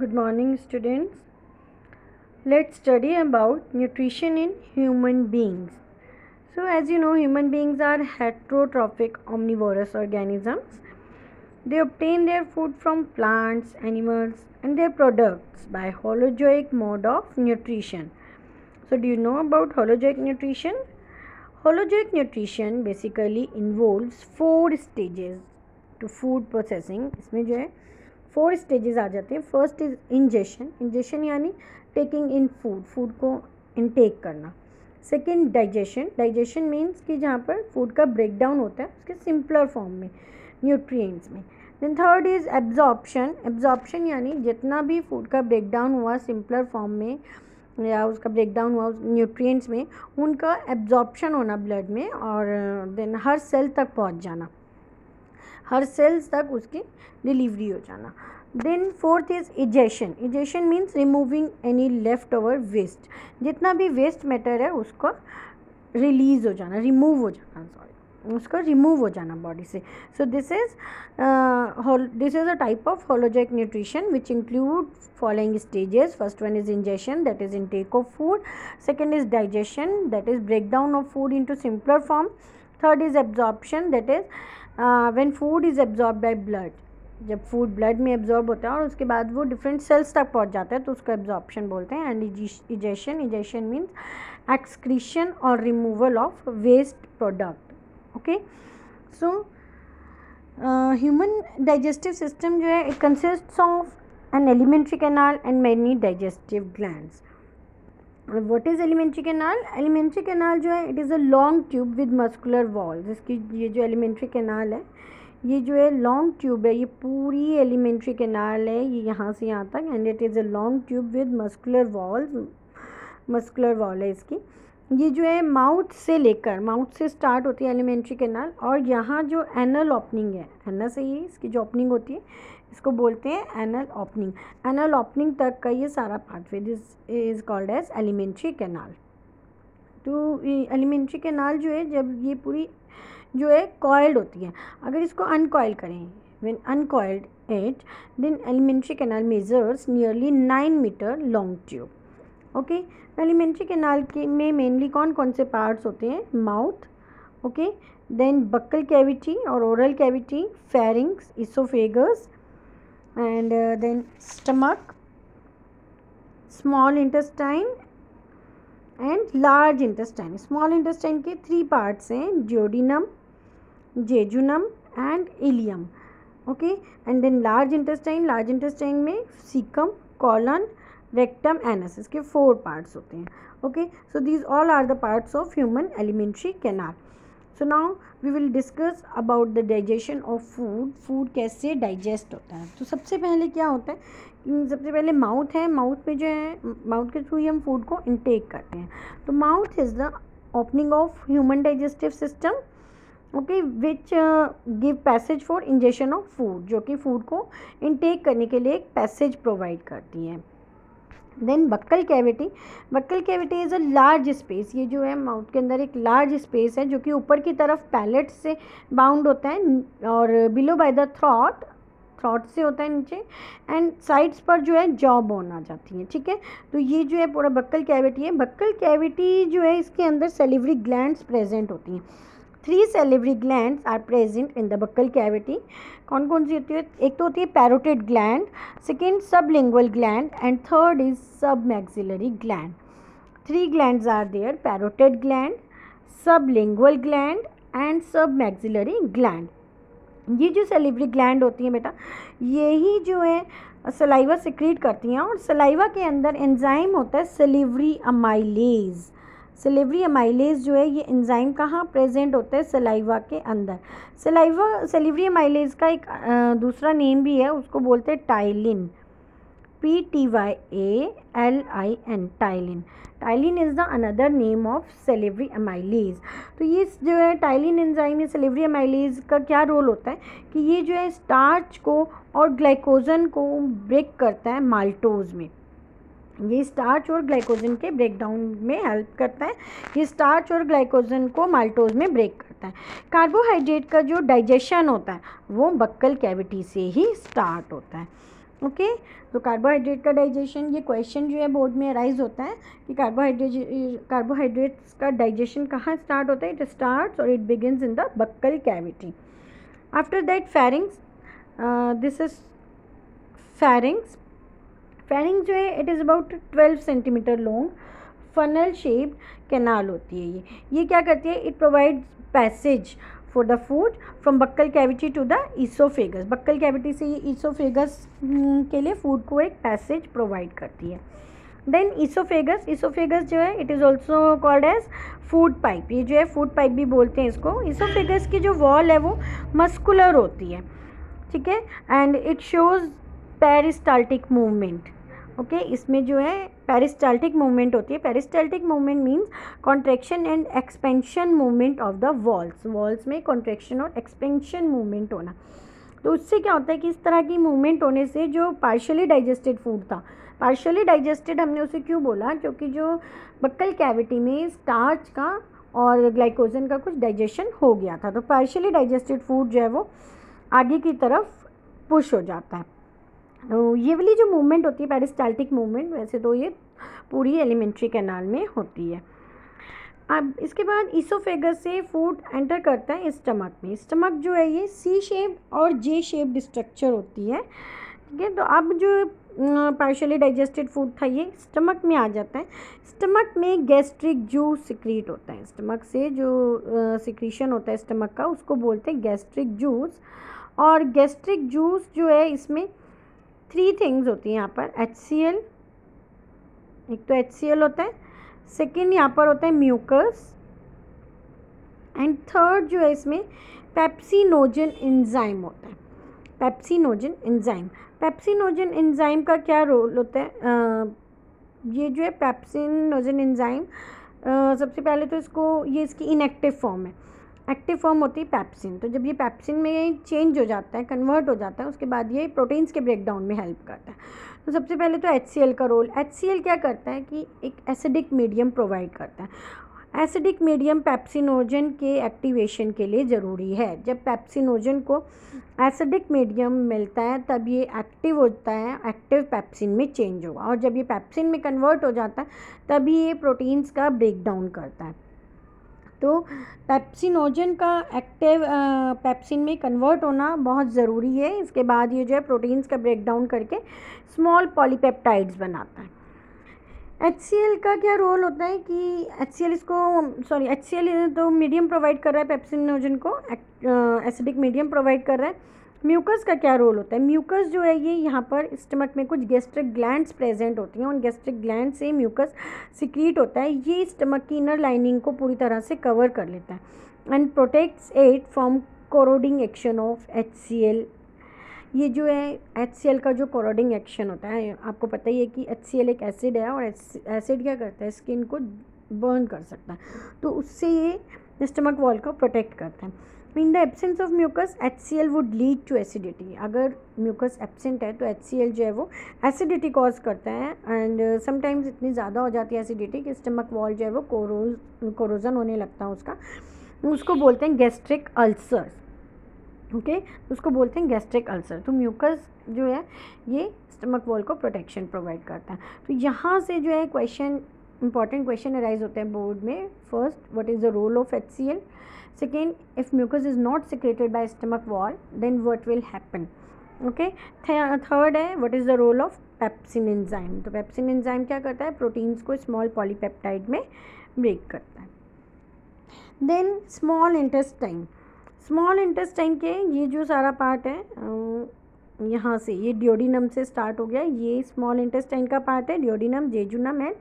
Good morning, students. Let's study about nutrition in human beings. So, as you know, human beings are heterotrophic omnivorous organisms. They obtain their food from plants, animals, and their products by holozoic mode of nutrition. So, do you know about holozoic nutrition? Holozoic nutrition basically involves four stages to food processing. इसमें जो है four stages आ जाते हैं। First is ingestion ingestion यानी taking in food food को intake करना। Second digestion digestion means कि जहाँ पर फ़ूड का ब्रेक डाउन होता है, उसके सिंपलर फॉर्म में न्यूट्रिएंट्स में। Then third is absorption absorption यानी जितना भी फ़ूड का ब्रेक डाउन हुआ सिंपलर फॉर्म में, या उसका ब्रेक डाउन हुआ न्यूट्रिएंट्स में, उनका एब्जॉर्प्शन होना ब्लड में और देन हर सेल तक पहुँच जाना। हर सेल्स तक उसकी डिलीवरी हो जाना। Then fourth is egestion egestion means removing any left over waste जितना भी वेस्ट मैटर है, उसको रिलीज़ हो जाना रिमूव हो जाना सॉरी उसको रिमूव हो जाना बॉडी से। So this is this is a type of holozoic nutrition which include following stages first one is ingestion that is intake of food second is digestion that is break down of food into simpler form third is absorption that is when food is absorb by blood जब food blood में absorb होता है और उसके बाद वो different cells तक पहुँच जाता है तो उसको एब्जॉर्प्शन बोलते हैं and egestion egestion means excretion और removal of waste product okay so human digestive system जो है it consist of an alimentary canal and many digestive glands what is alimentary canal alimentary canal जो है it is a long tube with muscular wall जिसकी, ये जो alimentary canal है, ये जो है लॉन्ग ट्यूब है, ये पूरी एलिमेंट्री कैनाल है, ये यहाँ से यहाँ तक and it is a long tube with muscular wall muscular wall है इसकी। ये जो है माउथ से लेकर माउथ से स्टार्ट होती है एलिमेंट्री कैनाल और यहाँ जो एनल ओपनिंग है एनल से ही इसकी जो ओपनिंग होती है इसको बोलते हैं एनल ओपनिंग एनल ओपनिंग तक का ये सारा pathway this is called as alimentary canal तो एलिमेंट्री कैनाल जो है, जब ये पूरी जो है कॉयल्ड होती है। अगर इसको अनकॉयल करें when uncoiled it then alimentary canal measures nearly nine metre long tube okay alimentary canal के में मेनली कौन कौन से पार्ट्स होते हैं? Mouth okay then buccal cavity और oral cavity pharynx oesophagus and uh, then stomach small intestine and large intestine small intestine के three parts हैं duodenum jejunum and ileum okay and then large intestine large intestine में caecum colon rectum anus इसके four parts होते हैं. Okay so these all are the parts of human alimentary canal so now we will discuss about the digestion of food food कैसे digest होता है? तो सबसे पहले क्या होता है? सबसे पहले माउथ है। माउथ में जो है माउथ के थ्रू ही हम फ़ूड को इनटेक करते हैं। तो mouth is the opening of human digestive system okay which give passage for ingestion of food जो कि फ़ूड को इनटेक करने के लिए एक पैसेज प्रोवाइड करती है। Then buccal cavity buccal cavity is a large space ये जो है माउथ के अंदर एक लार्ज स्पेस है, जो कि ऊपर की तरफ़ पैलेट से बाउंड होता है, और below by the throat throat से होता है नीचे एंड साइड्स पर जो है जॉ बोन आ जाती है, ठीक है? तो ये जो है, पूरा बक्कल कैविटी है। बक्कल कैविटी जो है, इसके अंदर सेलिवरी ग्लैंड्स प्रेजेंट होती हैं। Three salivary gland are present in the buccal cavity कौन कौन सी होती है? एक तो होती है parotid gland second sublingual gland and third is submaxillary gland three gland are there parotid gland sublingual gland and submaxillary gland ये जो सेलिवरी ग्लैंड होती हैं बेटा, यही जो है सलाइवा सिक्रीट करती हैं और सलाइवा के अंदर एंजाइम होता है सेलिवरी अमाइलेज सेलेवरी अमाइलेज जो है, ये एंजाइम कहाँ प्रेजेंट होता है? सलाइवा के अंदर। सलाइवा सेलिवरी अमाइलेज का एक दूसरा नेम भी है, उसको बोलते हैं ptyalin P T Y A L I N ptyalin ptyalin is the another name of salivary amylase तो ये जो है टाइलिन एंजाइम या सेलेवरी अमाइलेज का क्या रोल होता है? कि ये जो है स्टार्च को और ग्लाइकोजन को ब्रेक करता है माल्टोज में। ये स्टार्च और ग्लाइकोजन के ब्रेकडाउन में हेल्प करता है। ये स्टार्च और ग्लाइकोजन को माल्टोज में ब्रेक करता है। कार्बोहाइड्रेट का जो डाइजेशन होता है, वो बक्कल कैविटी से ही स्टार्ट होता है। ओके तो कार्बोहाइड्रेट का डाइजेशन ये क्वेश्चन जो है बोर्ड में अराइज होता है कि कार्बोहाइड्रेट कार्बोहाइड्रेट्स का डाइजेशन कहाँ स्टार्ट होता है? इट स्टार्ट और it begins in the buccal cavity after that pharynx this is pharynx pharynx जो है it is about twelve centimetre long funnel shaped canal होती है ये। ये क्या करती है? It provides passage for the food from buccal cavity to the oesophagus buccal cavity से ये ईसोफेगस के लिए फ़ूड को एक पैसेज प्रोवाइड करती है। देन ईसोफेगस ईसोफेगस जो है it is also called as food pipe ये जो है फ़ूड पाइप भी बोलते हैं इसको। ईसोफेगस की जो वॉल है वो मस्कुलर होती है। ठीक है? And it shows peristaltic movement okay okay, इसमें जो है पेरिस्टाल्टिक मूवमेंट होती है। Peristaltic movement means contraction and expansion movement of the walls walls में कॉन्ट्रेक्शन और एक्सपेंशन मूवमेंट होना। तो उससे क्या होता है कि इस तरह की मूवमेंट होने से जो पार्शली डाइजेस्टेड फ़ूड था पार्शली डाइजेस्टेड हमने उसे क्यों बोला? क्योंकि जो बक्कल कैविटी में स्टार्च का और ग्लाइकोजन का कुछ डाइजेशन हो गया था। तो पार्शली डाइजेस्टेड फ़ूड जो है वो आगे की तरफ़ पुश हो जाता है। तो ये वाली जो मूवमेंट होती है पेरिस्टाल्टिक मूवमेंट वैसे तो ये पूरी एलिमेंट्री कैनाल में होती है। अब इसके बाद ईसोफेगस से फ़ूड एंटर करता है स्टमक में। स्टमक जो है ये सी शेप और जे शेप्ड स्ट्रक्चर होती है। ठीक है तो अब जो पार्शली डाइजेस्टेड फ़ूड था ये स्टमक में आ जाता है। स्टमक में गैस्ट्रिक जूस सिक्रीट होता है। स्टमक से जो सिक्रीशन होता है स्टमक का, उसको बोलते हैं गैस्ट्रिक जूस और गैस्ट्रिक जूस जो है इसमें थ्री थिंग्स होती हैं यहाँ पर एच सी एल एक तो एच सी एल होता है सेकेंड यहाँ पर होता है म्यूकस एंड थर्ड जो है इसमें पेप्सिनोजन इंजाइम होता है। पेप्सिनोजन इंजाइम पेप्सिनोजन इंजाइम का क्या रोल होता है? आ, ये जो है पेप्सिनोजन इंजाइम सबसे पहले तो इसको ये इसकी इनएक्टिव फॉर्म है। एक्टिव फॉर्म होती है पैप्सिन। तो जब ये पैप्सिन में चेंज हो जाता है, कन्वर्ट हो जाता है, उसके बाद ये प्रोटीन्स के ब्रेकडाउन में हेल्प करता है। तो सबसे पहले तो एचसीएल का रोल एचसीएल क्या करता है कि एक एसिडिक मीडियम प्रोवाइड करता है। एसिडिक मीडियम पैप्सिनोजन के एक्टिवेशन के लिए ज़रूरी है। जब पैप्सिनोजन को एसिडिक मीडियम मिलता है, तब ये एक्टिव होता है एक्टिव पैप्सिन में चेंज होगा। और जब ये पैप्सिन में कन्वर्ट हो जाता है, तभी ये प्रोटीन्स का ब्रेकडाउन करता है। तो पेप्सिनोजन का एक्टिव पेप्सिन में कन्वर्ट होना बहुत ज़रूरी है। इसके बाद ये जो है प्रोटीन्स का ब्रेक डाउन करके स्मॉल पॉलीपेप्टाइड्स बनाता है। एचसीएल का क्या रोल होता है कि एचसीएल इसको, सॉरी, एचसीएल तो मीडियम प्रोवाइड कर रहा है पेप्सिनोजन को एसिडिक मीडियम प्रोवाइड कर रहा है। म्यूकस का क्या रोल होता है? म्यूकस जो है, ये यहाँ पर स्टमक में कुछ गैस्ट्रिक ग्लैंड्स प्रेजेंट होती हैं उन गैस्ट्रिक ग्लैंड से म्यूकस सिक्रीट होता है। ये स्टमक की इनर लाइनिंग को पूरी तरह से कवर कर लेता है and protects it from corroding action of HCl ये जो है एचसीएल का जो कोरोडिंग एक्शन होता है, आपको पता ही है कि एचसीएल एक एसिड है और एसिड क्या करता है? स्किन को बर्न कर सकता है। तो उससे ये स्टमक वॉल को प्रोटेक्ट करता है। In the absence of mucus H C L would lead to acidity अगर म्यूकस एबसेंट है तो एच सी एल जो है वो एसिडिटी कॉज करता है एंड समटाइम्स इतनी ज़्यादा हो जाती है एसिडिटी कि स्टमक वॉल जो है वो कोरोज कोरोजन होने लगता है उसका। उसको बोलते हैं गैस्ट्रिक अल्सर ओके उसको बोलते हैं गैस्ट्रिक अल्सर तो म्यूकस जो है, ये स्टमक वॉल को प्रोटेक्शन प्रोवाइड करता है। तो यहाँ से जो है क्वेश्चन इंपॉर्टेंट क्वेश्चन अराइज होते हैं बोर्ड में. First what is the role of H C L if mucus is not secreted by stomach wall, then what will happen? Okay? Th, third है, what is the role of pepsin enzyme तो pepsin enzyme क्या करता है? Proteins को small polypeptide में break करता है. Then small intestine small intestine के ये जो सारा पार्ट है यहाँ से, ये डिओडिनम से स्टार्ट हो गया। ये स्मॉल इंटेस्टाइन का पार्ट है डिओडिनम जेजुनम एंड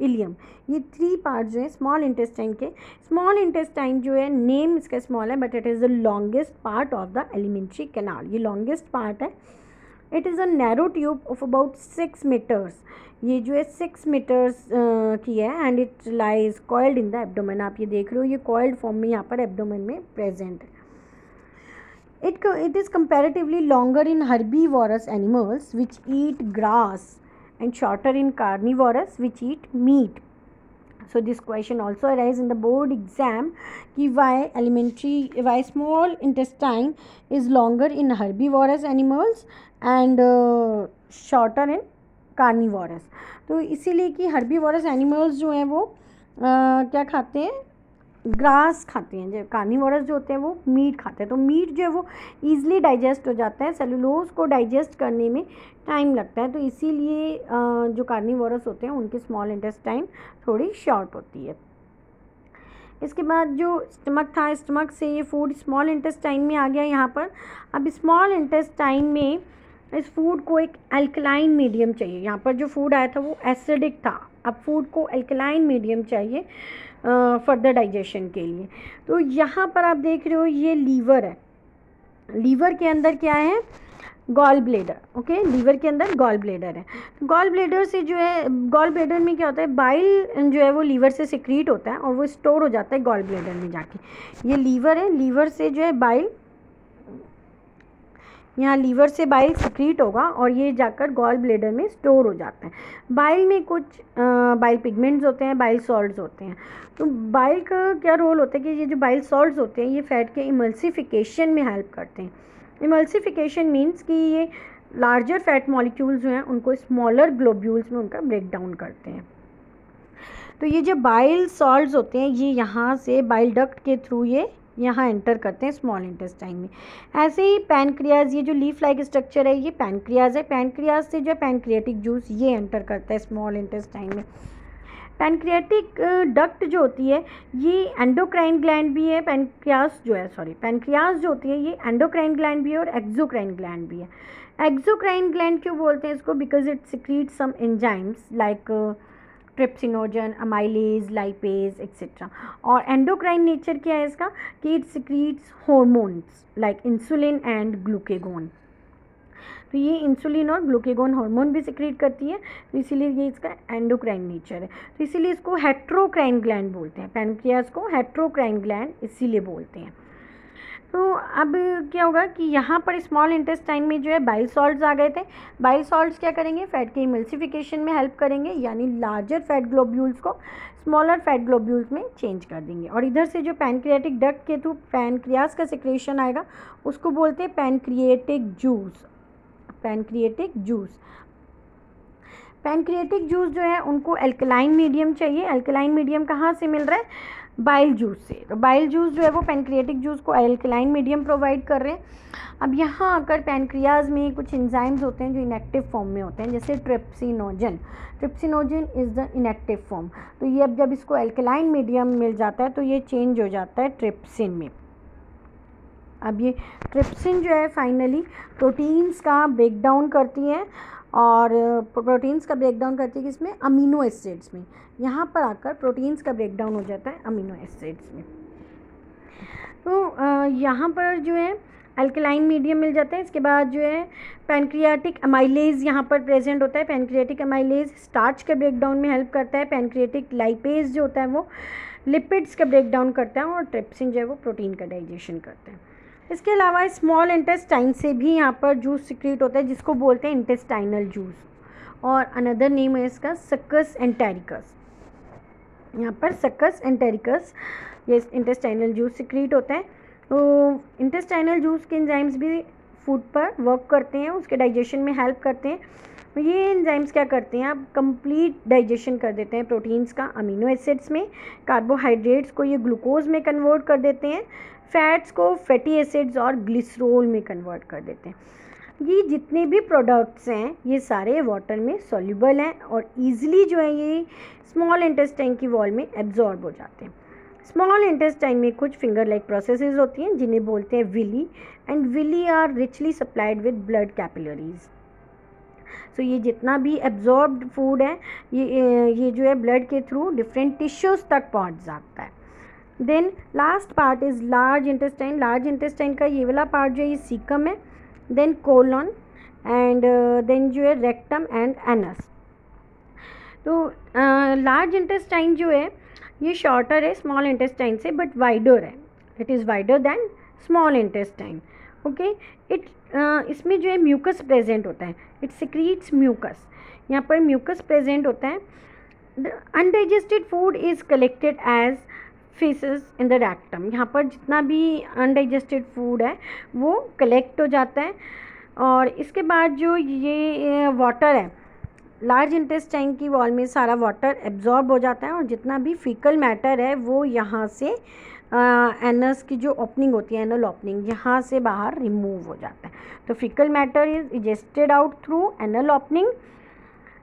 इलियम ये थ्री पार्ट जो है स्मॉल इंटेस्टाइन के। स्मॉल इंटेस्टाइन जो है नेम इसका स्मॉल है but it is the longest part of the alimentary canal ये लॉन्गेस्ट पार्ट है। It is a narrow tube of about six metres ये जो है सिक्स मीटर्स की है and it lies coiled in the abdomen आप ये देख रहे हो, ये कॉल्ड फॉर्म में, यहाँ पर एब्डोमेन में प्रेजेंट है। It, it is comparatively longer in herbivorous animals which eat grass and shorter in carnivorous which eat meat. So this question also arises in the board exam ki why elementary why small intestine is longer in herbivorous animals and uh, shorter in carnivorous तो इसीलिए कि herbivorous animals जो हैं वो आ, क्या खाते हैं grass खाते हैं जो कार्निवोरस जो होते हैं वो मीट खाते हैं। तो मीट जो है वो ईजिली डाइजेस्ट हो जाता है सेलुलोज को डाइजेस्ट करने में टाइम लगता है। तो इसीलिए जो कार्निवोरस होते हैं, उनकी स्मॉल इंटेस्टाइन थोड़ी शॉर्ट होती है। इसके बाद जो स्टमक था स्टमक से ये फ़ूड स्मॉल इंटेस्टाइन में आ गया यहाँ पर। अब स्मॉल इंटेस्टाइन में इस फ़ूड को एक अल्कलाइन मीडियम चाहिए। यहाँ पर जो फ़ूड आया था, वो एसिडिक था। अब फ़ूड को अल्कलाइन मीडियम चाहिए फर्दर डाइजेशन के लिए। तो यहाँ पर आप देख रहे हो ये लीवर है। लीवर के अंदर क्या है? गॉल ब्लेडर ओके लीवर के अंदर गॉल ब्लेडर है। गॉल ब्लेडर से जो है गॉल ब्लेडर में क्या होता है? बाइल जो है वो लीवर से सिक्रीट होता है और वो स्टोर हो जाता है गॉल ब्लेडर में जाके। ये लीवर है। लीवर से जो है बाइल यहाँ लीवर से बाइल सिक्रीट होगा और ये जाकर गॉल ब्लेडर में स्टोर हो जाता है। बाइल में कुछ बाइल पिगमेंट्स होते हैं, बाइल सॉल्ट्स होते हैं। तो बाइल का क्या रोल होता है कि ये जो बाइल सॉल्ट्स होते हैं, ये फैट के इमल्सिफिकेशन में हेल्प करते हैं। इमल्सिफिकेशन मीन्स कि ये लार्जर फैट मॉलिक्यूल्स जो हैं, उनको स्मॉलर ग्लोब्यूल्स में उनका ब्रेक डाउन करते हैं। तो ये जो बाइल सॉल्ट्स होते हैं, ये यहाँ से बाइल डक्ट के थ्रू ये यहाँ एंटर करते हैं स्मॉल इंटेस्टाइन में। ऐसे ही पैनक्रियाज, ये जो लीफ लाइक स्ट्रक्चर है, ये पैनक्रियाज है। पैनक्रियाज से जो पैनक्रियाटिक जूस ये एंटर करता है स्मॉल इंटेस्टाइन में। पैनक्रियाटिक डक्ट जो होती है, ये एंडोक्राइन ग्लैंड भी है पैनक्रियास जो है, सॉरी पैनक्रियास जो होती है, ये एंडोक्राइन ग्लैंड भी है और एक्जोक्राइन ग्लैंड भी है। एक्जोक्राइन ग्लैंड क्यों बोलते हैं इसको? Because it secrete some enzymes, like trypsinogen amylase lipase etcetera और एंडोक्राइन नेचर क्या है इसका? कि it secretes hormones like insulin and glucagon तो ये इंसुलिन और ग्लूकेगोन हार्मोन भी सिक्रीट करती है तो इसीलिए ये इसका एंडोक्राइन नेचर है। तो इसीलिए इसको हेट्रोक्राइन ग्लैंड बोलते हैं। पैनक्रियास को हेट्रोक्राइन ग्लैंड इसीलिए बोलते हैं। तो अब क्या होगा कि यहाँ पर स्मॉल इंटेस्टाइन में जो है बाइल सॉल्ट्स आ गए थे। बाइल सॉल्ट्स क्या करेंगे? फैट के इमल्सिफिकेशन में हेल्प करेंगे, यानी लार्जर फैट ग्लोब्यूल्स को स्मॉलर फैट ग्लोब्यूल्स में चेंज कर देंगे। और इधर से जो पैनक्रियाटिक डक्ट के थ्रू पैनक्रियास का सिक्रेशन आएगा, उसको बोलते हैं pancreatic juice pancreatic juice pancreatic juice जो है, उनको एल्कलाइन मीडियम चाहिए। एल्कलाइन मीडियम कहाँ से मिल रहा है? बाइल जूस से। तो बाइल जूस जो है वो पेनक्रिएटिक जूस को एल्कलाइन मीडियम प्रोवाइड कर रहे हैं। अब यहाँ आकर पेनक्रियाज में कुछ इंजाइम्स होते हैं जो इनएक्टिव फॉर्म में होते हैं, जैसे trypsinogen trypsinogen is the inactive form तो ये अब जब इसको एल्कलाइन मीडियम मिल जाता है तो ये चेंज हो जाता है ट्रिप्सिन में। अब ये ट्रिप्सिन जो है फाइनली प्रोटीन्स का ब्रेक डाउन करती है और प्रोटीन्स का ब्रेक डाउन करती है किसमें? अमीनो एसिड्स में। यहाँ पर आकर प्रोटीन्स का ब्रेकडाउन हो जाता है अमीनो एसिड्स में। तो यहाँ पर जो है अल्कलाइन मीडियम मिल जाता है, इसके बाद जो है पैनक्रियाटिक अमाइलेज यहाँ पर प्रेजेंट होता है। पैनक्रियाटिक अमाइलेज स्टार्च के ब्रेकडाउन में हेल्प करता है। पैनक्रियाटिक लाइपेज जो होता है वो लिपिड्स का ब्रेकडाउन करता है और ट्रिप्सिन जो है वो प्रोटीन का डाइजेशन करता है। इसके अलावा स्मॉल इंटेस्टाइन से भी यहाँ पर जूस सिक्रीट होता है, जिसको बोलते हैं इंटेस्टाइनल जूस और अनदर नेम है इसका सक्कस एंटेरिकस यहाँ पर सक्कस एंटेरिकस ये इंटेस्टाइनल जूस सिक्रीट होता है। तो इंटेस्टाइनल जूस के इंजाइम्स भी फ़ूड पर वर्क करते हैं, उसके डाइजेशन में हेल्प करते हैं। तो ये एंजाइम्स क्या करते हैं? आप कंप्लीट डाइजेशन कर देते हैं प्रोटीन्स का अमीनो एसिड्स में। कार्बोहाइड्रेट्स को ये ग्लूकोज में कन्वर्ट कर देते हैं। फैट्स को फैटी एसिड्स और ग्लिसरोल में कन्वर्ट कर देते हैं। ये जितने भी प्रोडक्ट्स हैं, ये सारे वाटर में सॉल्युबल हैं और ईजिली जो है ये स्मॉल इंटेस्टाइन की वॉल में एब्जॉर्ब हो जाते हैं। स्मॉल इंटेस्टाइन में कुछ फिंगर लाइक प्रोसेसेस होती हैं, जिन्हें बोलते हैं villi and villi are richly supplied with blood capillaries so ये जितना भी एब्जॉर्ब्ड फ़ूड है, ये ये जो है ब्लड के थ्रू डिफरेंट टिश्यूज़ तक पहुँच जाता है। Then last part is large intestine large intestine का ये वाला पार्ट जो है, ये सीकम है। देन कोलन एंड देन जो है रेक्टम एंड एनस तो लार्ज uh, इंटेस्टाइन जो है ये शॉर्टर है स्मॉल इंटेस्टाइन से बट वाइडर है. It is wider than small intestine okay it इसमें जो है म्यूकस प्रेजेंट होता है. इट सिक्रीट्स म्यूकस यहाँ पर म्यूकस प्रेजेंट होता है. Undigested food is collected as faeces in the rectum यहाँ पर जितना भी अनडाइजेस्टेड फ़ूड है, वो कलेक्ट हो जाता है। और इसके बाद जो ये वाटर है लार्ज इंटेस्टाइन की वॉल में सारा वाटर एब्जॉर्ब हो जाता है और जितना भी फीकल मैटर है, वो यहाँ से एनस की जो ओपनिंग होती है एनल ओपनिंग यहाँ से बाहर रिमूव हो जाता है। तो faecal matter is egested out through anal opening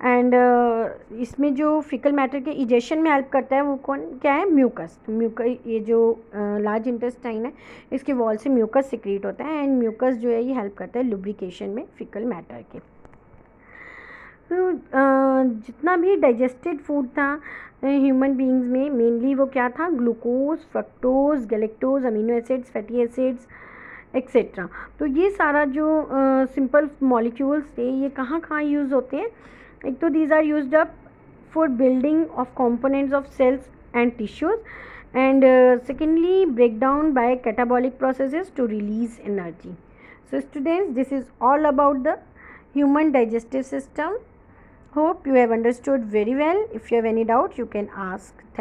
and uh, इसमें जो फिकल मैटर के इजेशन में हेल्प करता है वो कौन? क्या है? म्यूकस म्यूक ये जो लार्ज uh, इंटेस्टाइन है इसके वॉल से म्यूकस सिक्रीट होता है एंड म्यूकस जो है ये हेल्प करता है लुब्रिकेशन में फिकल मैटर के। तो uh, जितना भी डाइजेस्टेड फ़ूड था ह्यूमन बींग्स में मेनली वो क्या था? Glucose fructose galactose amino acids fatty acids etcetera तो ये सारा जो सिंपल uh, मॉलिक्यूल्स थे ये कहाँ कहाँ यूज़ होते हैं? So these are used up for building of components of cells and tissues and uh, secondly breakdown by catabolic processes to release energy. So students this is all about the human digestive system. Hope you have understood very well. If you have any doubt you can ask.